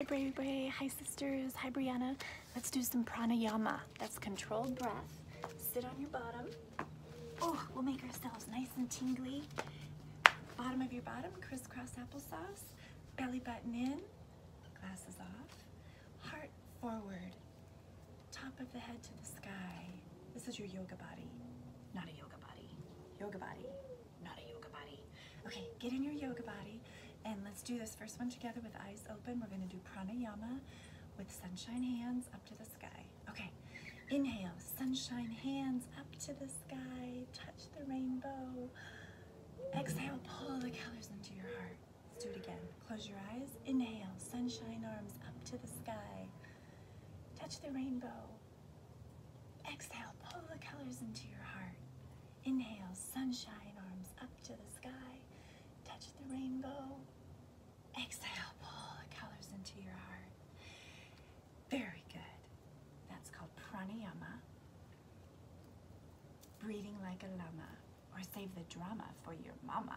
Hi Bray Bray, hi sisters, hi Brianna. Let's do some pranayama. That's controlled breath. Sit on your bottom. Oh, we'll make ourselves nice and tingly. Bottom of your bottom, crisscross applesauce. Belly button in, glasses off. Heart forward. Top of the head to the sky. This is your yoga body, not a yoga body. Yoga body, not a yoga body. Okay, get in your yoga body and let's do this first one together with eyes open. We're gonna do pranayama with sunshine hands up to the sky. Okay, inhale, sunshine hands up to the sky, touch the rainbow. Exhale, pull the colors into your heart. Let's do it again. Close your eyes. Inhale, sunshine arms up to the sky. Touch the rainbow. Exhale, pull the colors into your heart. Inhale, sunshine arms up to the sky. Touch the rainbow. Exhale, pull the colors into your heart. Very good. That's called pranayama. Breathing like a llama. Or save the drama for your mama.